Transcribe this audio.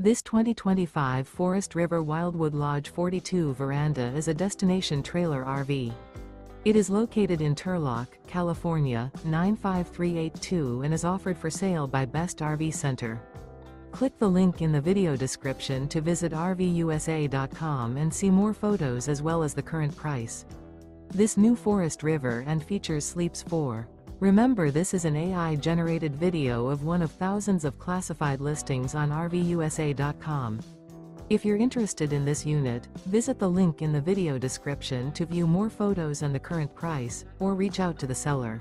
This 2025 Forest River Wildwood Lodge 42 Veranda is a destination trailer RV. It is located in Turlock, California, 95382 and is offered for sale by Best RV Center. Click the link in the video description to visit RVUSA.com and see more photos as well as the current price. This new Forest River and features Sleeps 4. Remember this is an AI-generated video of one of thousands of classified listings on RVUSA.com. If you're interested in this unit, visit the link in the video description to view more photos and the current price, or reach out to the seller.